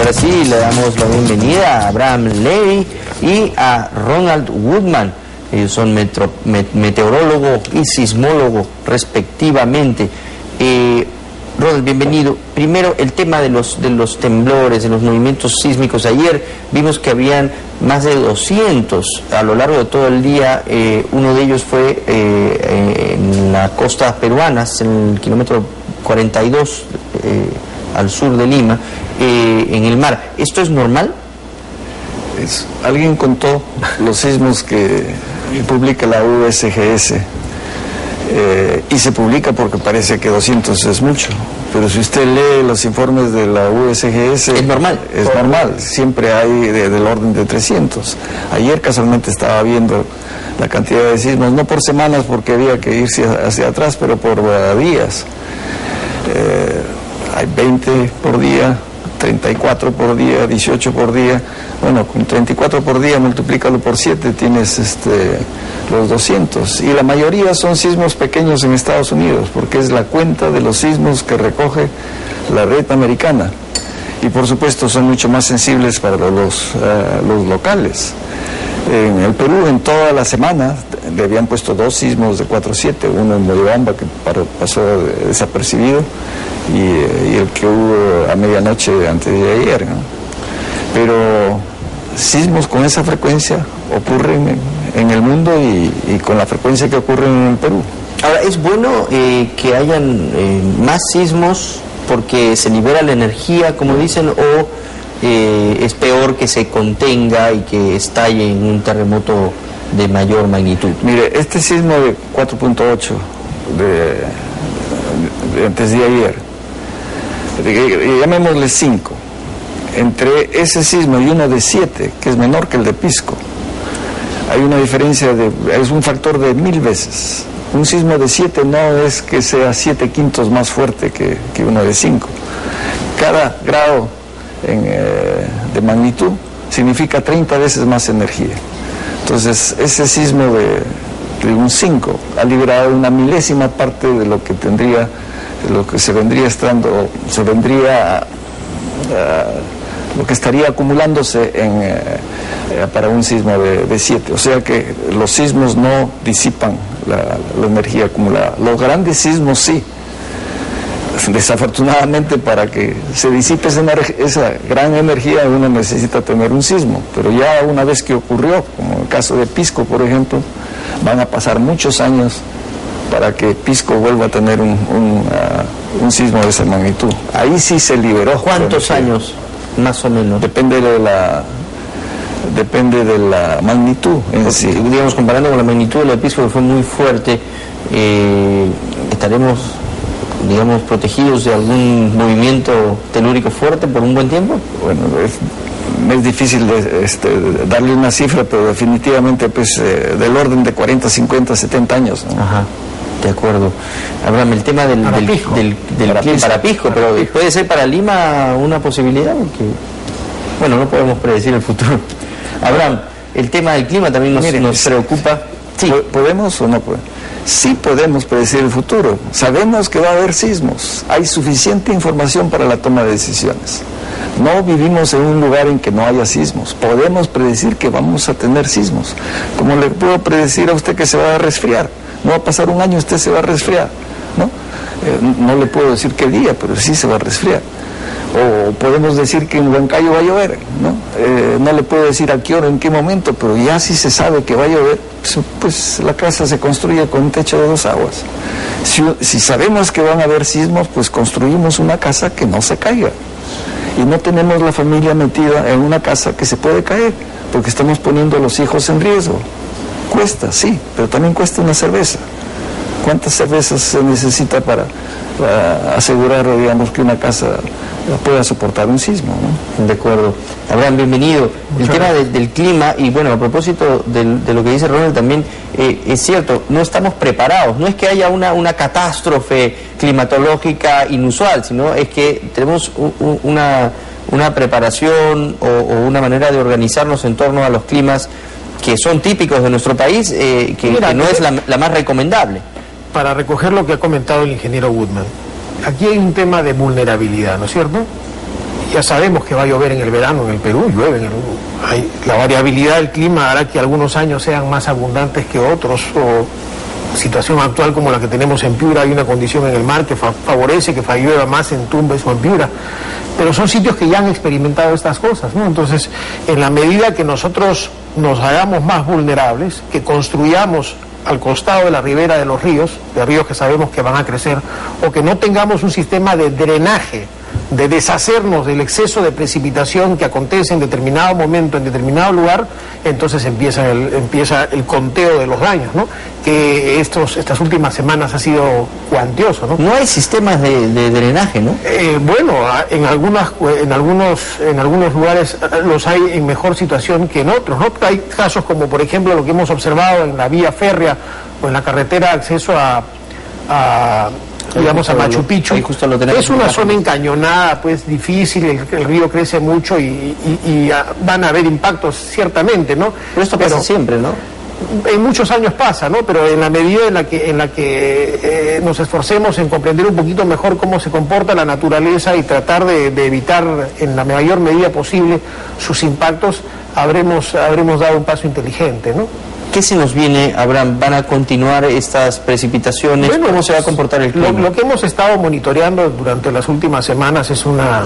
ahora sí le damos la bienvenida a Abraham Levy y a Ronald Woodman. Ellos son meteorólogo y sismólogo respectivamente. Eh, Ronald, bienvenido. Primero, el tema de los, de los temblores, de los movimientos sísmicos. Ayer vimos que habían más de 200 a lo largo de todo el día. Eh, uno de ellos fue eh, en la costa peruana, en el kilómetro 42 al sur de Lima, en el mar. ¿Esto es normal? alguien contó los sismos que publica la USGS eh, y se publica porque parece que 200 es mucho. Pero si usted lee los informes de la USGS... Es normal. Es normal, siempre hay del orden de 300. Ayer casualmente estaba viendo la cantidad de sismos, no por semanas porque había que irse hacia atrás, pero por días. Eh, hay 20 por día, 34 por día, 18 por día. Bueno, con 34 por día, multiplícalo por 7, tienes este, los 200. Y la mayoría son sismos pequeños en Estados Unidos, porque es la cuenta de los sismos que recoge la red americana. Y por supuesto son mucho más sensibles para los, eh, los locales. En el Perú, en toda la semana, le habían puesto dos sismos de 4-7, uno en Moyobamba que pasó desapercibido y, el que hubo a medianoche antes de ayer. Pero sismos con esa frecuencia ocurren en, el mundo y, con la frecuencia que ocurren en Perú. Ahora, ¿es bueno eh, que hayan eh, más sismos porque se libera la energía, como dicen, o eh, es peor que se contenga y que estalle en un terremoto de mayor magnitud? Mire, este sismo de 4.8 de, antes de ayer, llamémosle 5, entre ese sismo y uno de 7, que es menor que el de Pisco, hay una diferencia de, es un factor de mil veces. Un sismo de 7 no es que sea 7 quintos más fuerte que, que uno de 5. Cada grado eh, de magnitud significa 30 veces más energía. Entonces, ese sismo de, un 5 ha liberado una milésima parte de lo que tendría, de lo que se vendría estando, se vendría, lo que estaría acumulándose en, eh, eh, para un sismo de 7. O sea que los sismos no disipan la, la energía acumulada. Los grandes sismos sí desafortunadamente para que se disipe esa, gran energía uno necesita tener un sismo, pero ya una vez que ocurrió, como en el caso de Pisco por ejemplo, van a pasar muchos años para que Pisco vuelva a tener un, uh, sismo de esa magnitud. Ahí sí se liberó. ¿Cuántos años más o menos? Depende de la depende de la magnitud. Digamos, comparando con la magnitud de la Pisco que fue muy fuerte, eh, estaremos digamos, protegidos de algún movimiento telúrico fuerte por un buen tiempo? Bueno, es, difícil este, darle una cifra, pero definitivamente pues eh, del orden de 40, 50, 70 años. Ajá. De acuerdo. Abraham, el tema del, del, para clima, para Pisco, pero puede ser para Lima una posibilidad, porque, bueno, no podemos predecir el futuro. Abraham, el tema del clima también nos, nos preocupa. Sí. ¿Podemos o no podemos? sí podemos predecir el futuro. Sabemos que va a haber sismos. Hay suficiente información para la toma de decisiones. No vivimos en un lugar en que no haya sismos. Podemos predecir que vamos a tener sismos. Como le puedo predecir a usted que se va a resfriar. No va a pasar un año, usted se va a resfriar. ¿no? Eh, no le puedo decir qué día, pero sí se va a resfriar o podemos decir que en Huancayo va a llover, ¿no? Eh, no le puedo decir a qué hora, en qué momento, pero ya si se sabe que va a llover, pues, pues la casa se construye con un techo de dos aguas. Si, sabemos que van a haber sismos, pues construimos una casa que no se caiga. Y no tenemos la familia metida en una casa que se puede caer, porque estamos poniendo a los hijos en riesgo. Cuesta, sí, pero también cuesta una cerveza. ¿Cuántas cervezas se necesita para, asegurar, digamos, que una casa pueda soportar un sismo? De acuerdo. Abraham, bienvenido. el tema del clima, y bueno, a propósito de lo que dice Ronald también, eh, es cierto, no estamos preparados. No es que haya una, una catástrofe climatológica inusual, sino es que tenemos una, una preparación o, una manera de organizarnos en torno a los climas que son típicos de nuestro país, eh, que, no es la más recomendable para recoger lo que ha comentado el ingeniero Woodman, aquí hay un tema de vulnerabilidad, ¿no es cierto? ya sabemos que va a llover en el verano en el Perú, llueve en el hay, la variabilidad del clima hará que algunos años sean más abundantes que otros o situación actual como la que tenemos en Piura, hay una condición en el mar que favorece que llueva más en Tumbes o en Piura, pero son sitios que ya han experimentado estas cosas, ¿no? Entonces, en la medida que nosotros nos hagamos más vulnerables, que construyamos al costado de la ribera de los ríos, de ríos que sabemos que van a crecer, o que no tengamos un sistema de drenaje de deshacernos del exceso de precipitación que acontece en determinado momento, en determinado lugar, entonces empieza el, empieza el conteo de los daños, ¿no? que estos, estas últimas semanas ha sido cuantioso. ¿no? no hay sistemas de, drenaje, ¿no? Eh, bueno, en, algunas, en, algunos, en algunos lugares los hay en mejor situación que en otros. ¿no? Hay casos como, por ejemplo, lo que hemos observado en la vía férrea o en la carretera de acceso a digamos a Machu Picchu. es una zona encañonada, pues difícil, el, río crece mucho y, van a haber impactos ciertamente, ¿no? Pero esto pasa siempre, ¿no? En muchos años pasa, ¿no? Pero en la medida en la que, en la que eh, nos esforcemos en comprender un poquito mejor cómo se comporta la naturaleza y tratar de, de evitar en la mayor medida posible sus impactos, habremos, habremos dado un paso inteligente, ¿no? ¿Qué se nos viene, Abraham? ¿Van a continuar estas precipitaciones? ¿Cómo se va a comportar el clima? Lo, que hemos estado monitoreando durante las últimas semanas es una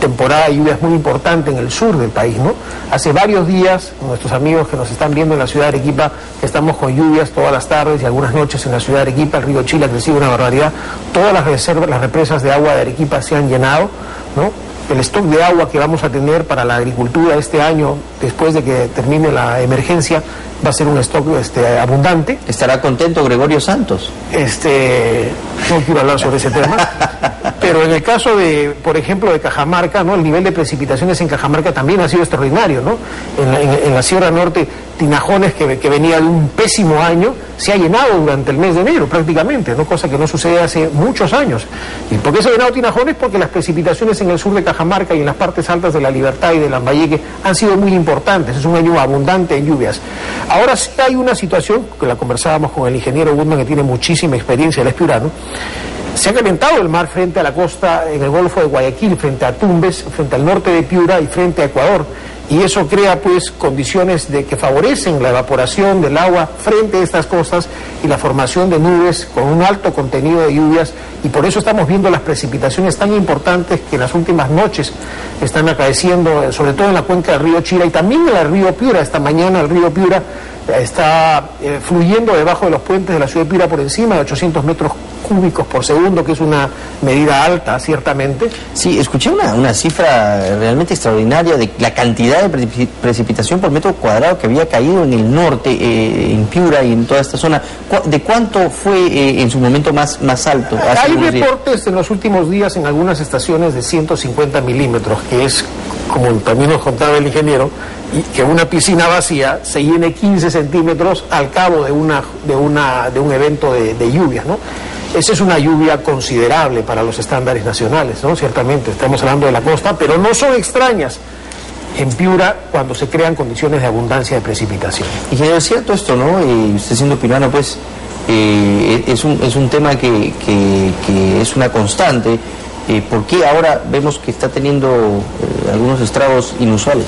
temporada de lluvias muy importante en el sur del país, ¿no? Hace varios días, nuestros amigos que nos están viendo en la ciudad de Arequipa, estamos con lluvias todas las tardes y algunas noches en la ciudad de Arequipa, el río Chile ha crecido una barbaridad, todas las reservas, las represas de agua de Arequipa se han llenado, ¿no? El stock de agua que vamos a tener para la agricultura este año, después de que termine la emergencia, va a ser un stock este, abundante. ¿Estará contento Gregorio Santos? Este, no quiero hablar sobre ese tema, pero en el caso de, por ejemplo, de Cajamarca, ¿no? el nivel de precipitaciones en Cajamarca también ha sido extraordinario. ¿no? En, la Sierra Norte, Tinajones, que, que, venía de un pésimo año, se ha llenado durante el mes de enero prácticamente, ¿no? cosa que no sucede hace muchos años. ¿Y por qué se ha llenado Tinajones? Porque las precipitaciones en el sur de Cajamarca y en las partes altas de la Libertad y de Lambayeque han sido muy importantes. Es un año abundante en lluvias. Ahora sí hay una situación, que la conversábamos con el ingeniero Woodman, que tiene muchísima experiencia el Espiurano, se ha calentado el mar frente a la costa en el Golfo de Guayaquil, frente a Tumbes, frente al norte de Piura y frente a Ecuador y eso crea pues condiciones de que favorecen la evaporación del agua frente a estas costas y la formación de nubes con un alto contenido de lluvias y por eso estamos viendo las precipitaciones tan importantes que en las últimas noches están acaeciendo, sobre todo en la cuenca del río Chira y también en el río Piura. Esta mañana el río Piura está eh, fluyendo debajo de los puentes de la ciudad de Piura por encima de 800 metros cúbicos por segundo, que es una medida alta, ciertamente. Sí, escuché una, una cifra realmente extraordinaria de la cantidad de precipitación por metro cuadrado que había caído en el norte, eh, en Piura y en toda esta zona. ¿De cuánto fue eh, en su momento más, más alto? Hay reportes en los últimos días en algunas estaciones de 150 milímetros, que es, como también nos contaba el ingeniero, que una piscina vacía se llene 15 centímetros al cabo de, una, de, una, de un evento de, de lluvias, ¿no? Esa es una lluvia considerable para los estándares nacionales, ¿no? Ciertamente, estamos hablando de la costa, pero no son extrañas en Piura cuando se crean condiciones de abundancia de precipitación. Y es cierto esto, ¿no? Y usted siendo piurano, pues, eh, es, un, es un tema que, que, es una constante. Eh, ¿Por qué ahora vemos que está teniendo eh, algunos estragos inusuales?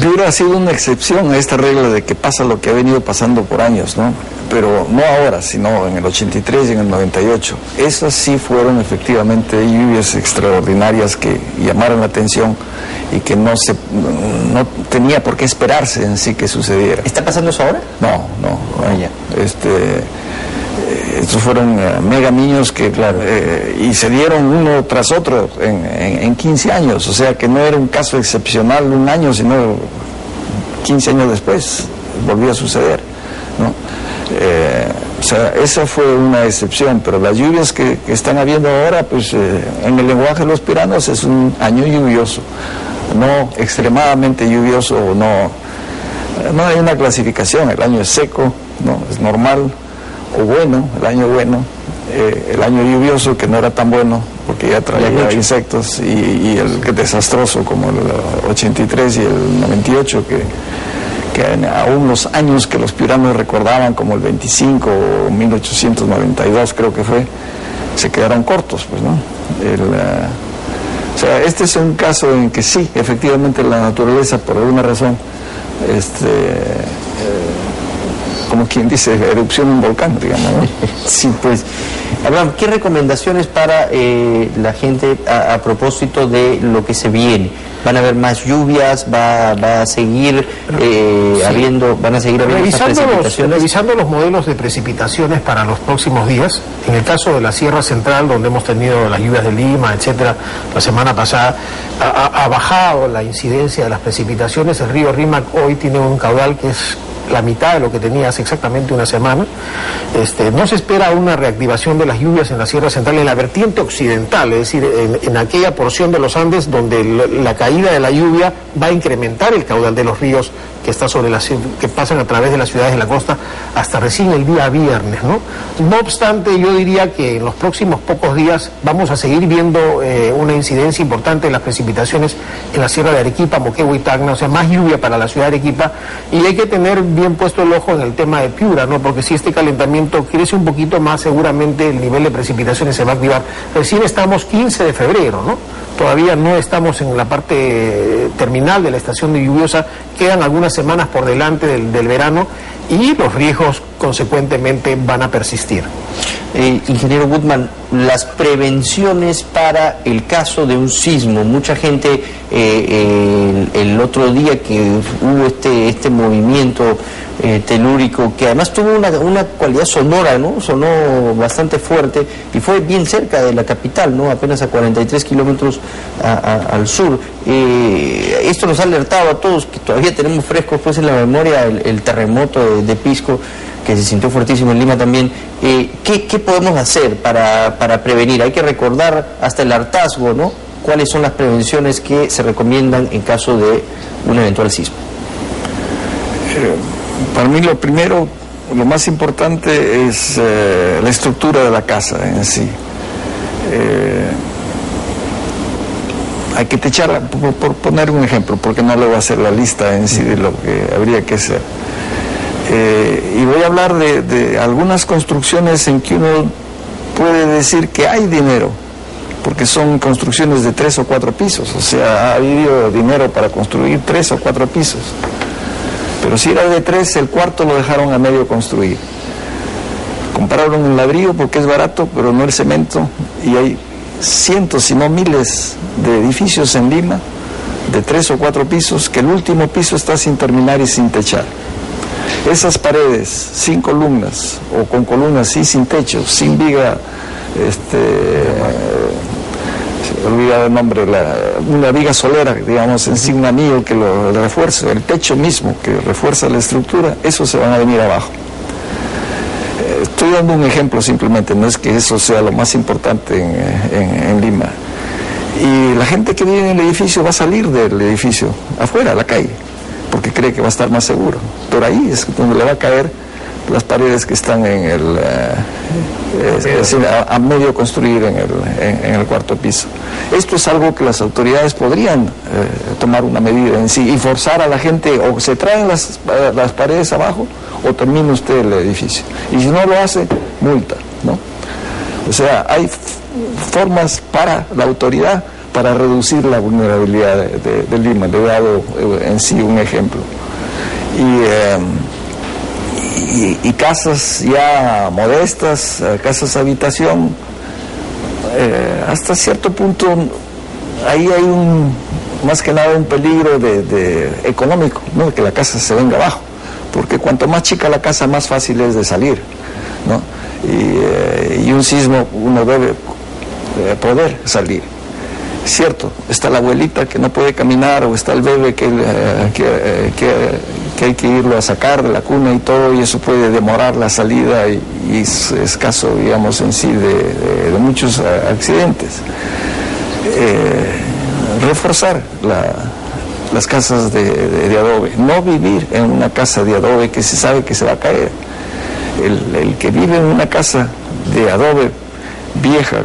Piura ha sido una excepción a esta regla de que pasa lo que ha venido pasando por años, ¿no? pero no ahora, sino en el 83 y en el 98. Esas sí fueron efectivamente lluvias extraordinarias que llamaron la atención y que no se no tenía por qué esperarse en sí que sucediera. ¿Está pasando eso ahora? No, no. Ah, este, estos fueron eh, mega niños que, claro, eh, y se dieron uno tras otro en, en, en 15 años, o sea que no era un caso excepcional un año, sino 15 años después volvió a suceder. ¿no? Eh, o sea, esa fue una excepción, pero las lluvias que, están habiendo ahora, pues en el lenguaje de los piranos es un año lluvioso, no extremadamente lluvioso, no, no hay una clasificación, el año es seco, no, es normal, bueno, el año bueno, eh, el año lluvioso que no era tan bueno porque ya traía insectos y, y el desastroso como el 83 y el 98 que que aún los años que los piuranos recordaban como el 25 o 1892 creo que fue, se quedaron cortos, pues, ¿no? o sea, este es un caso en que sí, efectivamente la naturaleza, por alguna razón, este, como quien dice, erupción en un volcán, digamos. ¿no? sí, pues. Abraham, ¿qué recomendaciones para eh, la gente a, propósito de lo que se viene? ¿Van a haber más lluvias? ¿Va, a seguir eh, habiendo, van a seguir habiendo revisando precipitaciones? Los, revisando los modelos de precipitaciones para los próximos días, en el caso de la Sierra Central, donde hemos tenido las lluvias de Lima, etcétera, la semana pasada, ha, ha bajado la incidencia de las precipitaciones. El río Rímac hoy tiene un caudal que es la mitad de lo que tenía hace exactamente una semana. Este, no se espera una reactivación de las lluvias en la Sierra Central, en la vertiente occidental, es decir, en, aquella porción de los Andes donde la caída de la lluvia va a incrementar el caudal de los ríos que está sobre las que pasan a través de las ciudades de la costa hasta recién el día viernes, ¿no? No obstante, yo diría que en los próximos pocos días vamos a seguir viendo eh, una incidencia importante de las precipitaciones en la Sierra de Arequipa, Moquegua y Tacna, o sea, más lluvia para la ciudad de Arequipa y hay que tener bien puesto el ojo en el tema de Piura, ¿no? Porque si este calentamiento crece un poquito más, seguramente el nivel de precipitaciones se va a activar. Recién estamos 15 de febrero, ¿no? Todavía no estamos en la parte terminal de la estación de lluviosa, quedan algunas semanas por delante del, verano y los riesgos consecuentemente van a persistir. Eh, ingeniero Goodman, las prevenciones para el caso de un sismo. Mucha gente eh, el, otro día que hubo este, este movimiento eh, telúrico, que además tuvo una, una, cualidad sonora, ¿no? Sonó bastante fuerte y fue bien cerca de la capital, ¿no? Apenas a 43 kilómetros al sur. esto nos ha alertado a todos que todavía tenemos fresco pues en la memoria el, terremoto de, Pisco que se sintió fuertísimo en Lima también. Eh, ¿qué, podemos hacer para, prevenir? Hay que recordar hasta el hartazgo, ¿no? ¿Cuáles son las prevenciones que se recomiendan en caso de un eventual sismo? Eh, para mí lo primero, lo más importante es eh, la estructura de la casa en sí. hay que techarla, por, por, poner un ejemplo, porque no le voy a hacer la lista en sí de lo que habría que hacer. Eh, y voy a hablar de, algunas construcciones en que uno puede decir que hay dinero, porque son construcciones de tres o cuatro pisos, o sea, ha habido dinero para construir tres o cuatro pisos. Pero si era de tres, el cuarto lo dejaron a medio construir. Compraron el ladrillo porque es barato, pero no el cemento, y hay cientos, si no miles, de edificios en Lima de tres o cuatro pisos, que el último piso está sin terminar y sin techar. Esas paredes sin columnas o con columnas y sin techo, sin viga, este, se olvida el nombre, una viga solera, digamos, en sí un que lo refuerce, el techo mismo que refuerza la estructura, eso se van a venir abajo. Eh, estoy dando un ejemplo simplemente, no es que eso sea lo más importante en Lima. Y la gente que vive en el edificio va a salir del edificio, afuera, a la calle porque cree que va a estar más seguro. Por ahí es donde le va a caer las paredes que están en el eh, a, medio construir en el, cuarto piso. Esto es algo que las autoridades podrían eh, tomar una medida en sí y forzar a la gente o se traen las, las paredes abajo o termina usted el edificio. Y si no lo hace, multa, ¿no? O sea, hay formas para la autoridad para reducir la vulnerabilidad de, Lima. Le he dado eh, en sí un ejemplo. Eh, y, casas ya modestas, eh, casas habitación, hasta cierto punto ahí hay un, más que nada un peligro de, económico, ¿no? que la casa se venga abajo, porque cuanto más chica la casa, más fácil es de salir. ¿no? Y, y un sismo uno debe poder salir cierto, está la abuelita que no puede caminar o está el bebé que, eh, eh, que, hay que irlo a sacar de la cuna y todo, y eso puede demorar la salida y, es, caso, digamos, en sí de, muchos eh, accidentes. reforzar las casas de, adobe, no vivir en una casa de adobe que se sabe que se va a caer. El que vive en una casa de adobe vieja,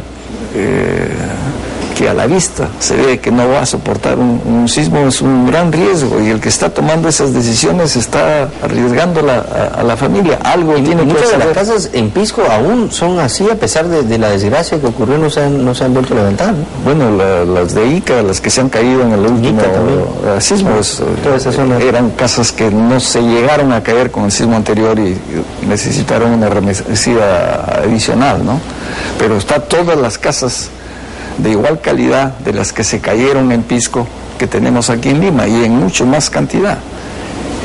que a la vista se ve que no va a soportar un, sismo es un gran riesgo y el que está tomando esas decisiones está arriesgando a, la familia. Algo y tiene muchas de las casas en Pisco aún son así a pesar de, la desgracia que ocurrió no se han, no se han vuelto a levantar. Bueno, las de Ica, las que se han caído en el último sismo, eh, eran casas que no se llegaron a caer con el sismo anterior y, necesitaron una remesida adicional, ¿no? Pero está todas las casas de igual calidad de las que se cayeron en Pisco que tenemos aquí en Lima y en mucho más cantidad.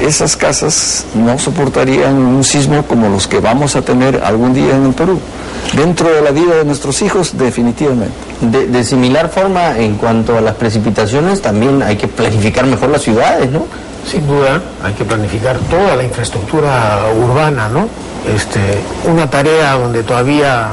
Esas casas no soportarían un sismo como los que vamos a tener algún día en el Perú. Dentro de la vida de nuestros hijos, definitivamente. De, similar forma, en cuanto a las precipitaciones, también hay que planificar mejor las ciudades, ¿no? Sin duda, hay que planificar toda la infraestructura urbana, ¿no? Este, una tarea donde todavía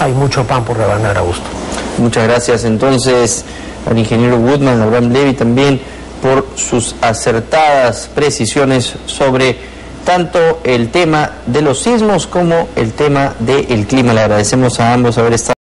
hay mucho pan por rebanar a gusto. Muchas gracias entonces al ingeniero Woodman, al Abraham Levy también por sus acertadas precisiones sobre tanto el tema de los sismos como el tema del clima. Le agradecemos a ambos haber estado.